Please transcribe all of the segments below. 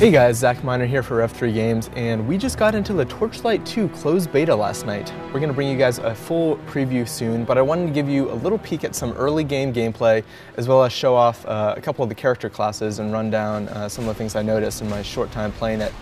Hey guys, Zach Miner here for Rev3 Games, and we just got into the Torchlight 2 closed beta last night. We're going to bring you guys a full preview soon, but I wanted to give you a little peek at some early game gameplay, as well as show off uh, a couple of the character classes and run down uh, some of the things I noticed in my short time playing it.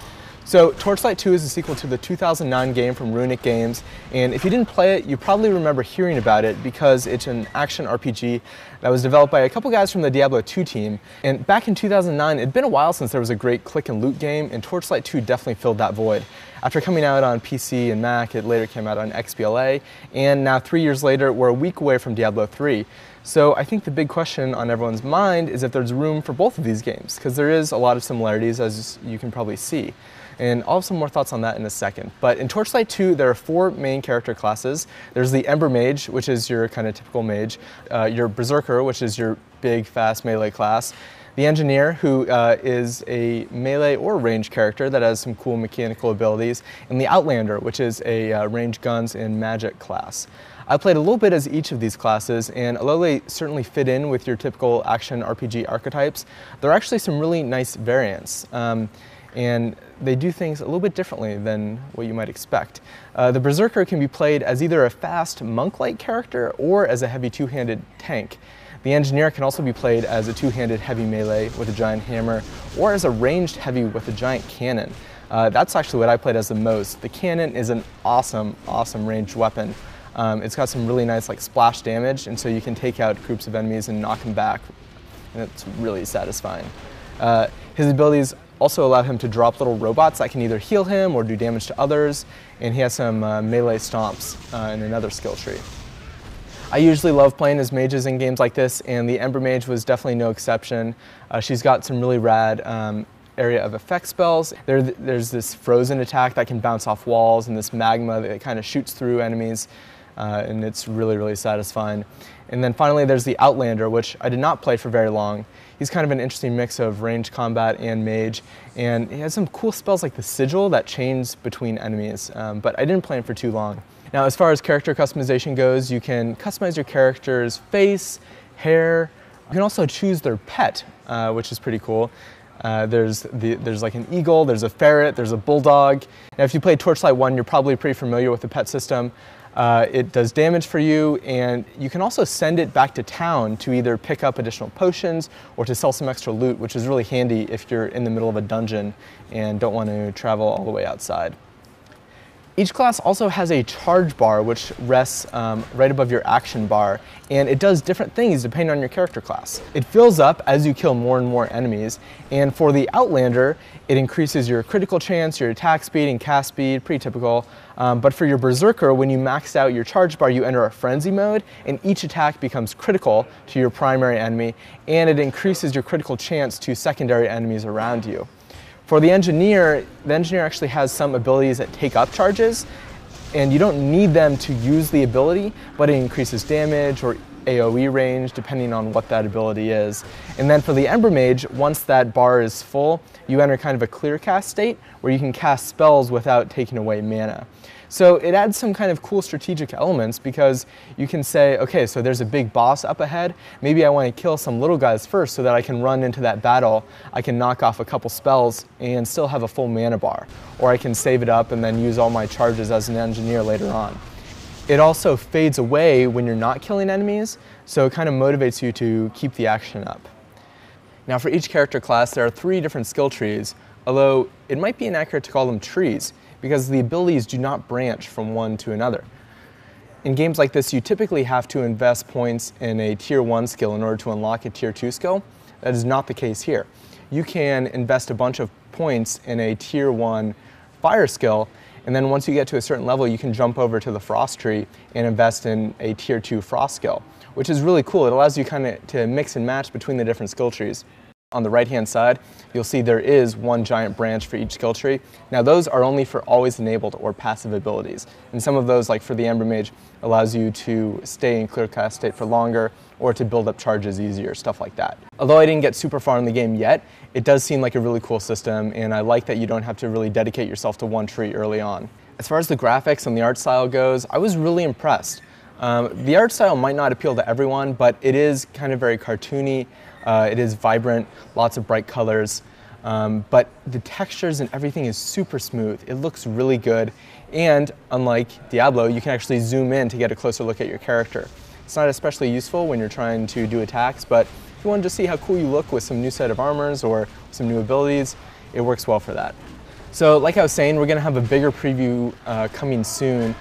So Torchlight 2 is a sequel to the 2009 game from Runic Games, and if you didn't play it, you probably remember hearing about it because it's an action RPG that was developed by a couple guys from the Diablo 2 team. And back in 2009, it'd been a while since there was a great click and loot game, and Torchlight 2 definitely filled that void. After coming out on PC and Mac, it later came out on XBLA, and now three years later, we're a week away from Diablo 3. So I think the big question on everyone's mind is if there's room for both of these games, because there is a lot of similarities, as you can probably see. And I'll have some more thoughts on that in a second. But in Torchlight 2, there are four main character classes. There's the Ember Mage, which is your kind of typical mage, uh, your Berserker, which is your big, fast melee class, the Engineer, who uh, is a melee or range character that has some cool mechanical abilities, and the Outlander, which is a uh, range guns and magic class. I played a little bit as each of these classes, and although they certainly fit in with your typical action RPG archetypes, there are actually some really nice variants. Um, and they do things a little bit differently than what you might expect. Uh, the Berserker can be played as either a fast monk-like character or as a heavy two-handed tank. The Engineer can also be played as a two-handed heavy melee with a giant hammer or as a ranged heavy with a giant cannon. Uh, that's actually what I played as the most. The cannon is an awesome, awesome ranged weapon. Um, it's got some really nice like splash damage and so you can take out groups of enemies and knock them back and it's really satisfying. Uh, his abilities also allow him to drop little robots that can either heal him or do damage to others, and he has some uh, melee stomps uh, in another skill tree. I usually love playing as mages in games like this, and the Ember Mage was definitely no exception. Uh, she's got some really rad um, area of effect spells. There, there's this frozen attack that can bounce off walls, and this magma that kind of shoots through enemies, uh, and it's really, really satisfying. And then finally, there's the Outlander, which I did not play for very long he's kind of an interesting mix of range combat and mage, and he has some cool spells like the Sigil that chains between enemies, um, but I didn't play him for too long. Now, as far as character customization goes, you can customize your character's face, hair. You can also choose their pet, uh, which is pretty cool. Uh, there's, the, there's like an eagle, there's a ferret, there's a bulldog. Now, if you play Torchlight 1, you're probably pretty familiar with the pet system. Uh, it does damage for you, and you can also send it back to town to either pick up additional potions or to sell some extra loot, which is really handy if you're in the middle of a dungeon and don't want to travel all the way outside. Each class also has a charge bar which rests um, right above your action bar and it does different things depending on your character class. It fills up as you kill more and more enemies and for the Outlander it increases your critical chance, your attack speed and cast speed, pretty typical. Um, but for your Berserker when you max out your charge bar you enter a frenzy mode and each attack becomes critical to your primary enemy and it increases your critical chance to secondary enemies around you. For the engineer, the engineer actually has some abilities that take up charges, and you don't need them to use the ability, but it increases damage or AoE range depending on what that ability is. And then for the Ember Mage, once that bar is full, you enter kind of a clear cast state where you can cast spells without taking away mana. So it adds some kind of cool strategic elements because you can say, okay, so there's a big boss up ahead. Maybe I want to kill some little guys first so that I can run into that battle. I can knock off a couple spells and still have a full mana bar. Or I can save it up and then use all my charges as an engineer later on. It also fades away when you're not killing enemies, so it kind of motivates you to keep the action up. Now for each character class, there are three different skill trees, although it might be inaccurate to call them trees because the abilities do not branch from one to another. In games like this, you typically have to invest points in a tier 1 skill in order to unlock a tier 2 skill. That is not the case here. You can invest a bunch of points in a tier 1 fire skill, and then once you get to a certain level, you can jump over to the frost tree and invest in a tier 2 frost skill, which is really cool. It allows you kind of to mix and match between the different skill trees. On the right hand side, you'll see there is one giant branch for each skill tree. Now those are only for always enabled or passive abilities. And some of those, like for the Ember Mage, allows you to stay in clear cast state for longer or to build up charges easier, stuff like that. Although I didn't get super far in the game yet, it does seem like a really cool system and I like that you don't have to really dedicate yourself to one tree early on. As far as the graphics and the art style goes, I was really impressed. Um, the art style might not appeal to everyone, but it is kind of very cartoony. Uh, it is vibrant, lots of bright colors. Um, but the textures and everything is super smooth. It looks really good. And unlike Diablo, you can actually zoom in to get a closer look at your character. It's not especially useful when you're trying to do attacks, but if you want to see how cool you look with some new set of armors or some new abilities, it works well for that. So like I was saying, we're gonna have a bigger preview uh, coming soon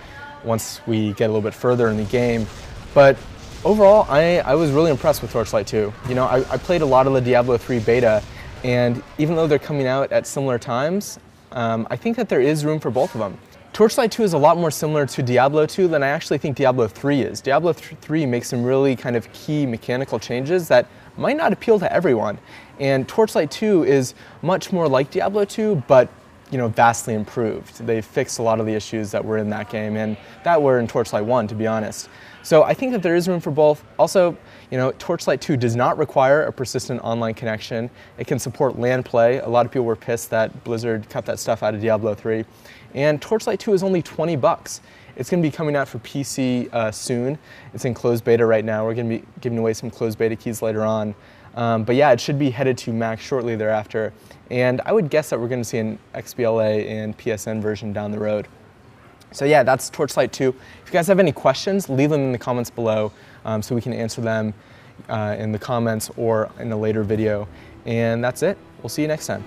once we get a little bit further in the game. But overall, I, I was really impressed with Torchlight 2. You know, I, I played a lot of the Diablo 3 beta, and even though they're coming out at similar times, um, I think that there is room for both of them. Torchlight 2 is a lot more similar to Diablo 2 than I actually think Diablo 3 is. Diablo 3 makes some really kind of key mechanical changes that might not appeal to everyone. And Torchlight 2 is much more like Diablo 2, but you know, vastly improved. They fixed a lot of the issues that were in that game and that were in Torchlight 1, to be honest. So I think that there is room for both. Also, you know, Torchlight 2 does not require a persistent online connection. It can support LAN play. A lot of people were pissed that Blizzard cut that stuff out of Diablo 3. And Torchlight 2 is only 20 bucks. It's going to be coming out for PC uh, soon. It's in closed beta right now. We're going to be giving away some closed beta keys later on. Um, but yeah, it should be headed to Mac shortly thereafter. And I would guess that we're going to see an XBLA and PSN version down the road. So yeah, that's Torchlight 2. If you guys have any questions, leave them in the comments below um, so we can answer them uh, in the comments or in a later video. And that's it. We'll see you next time.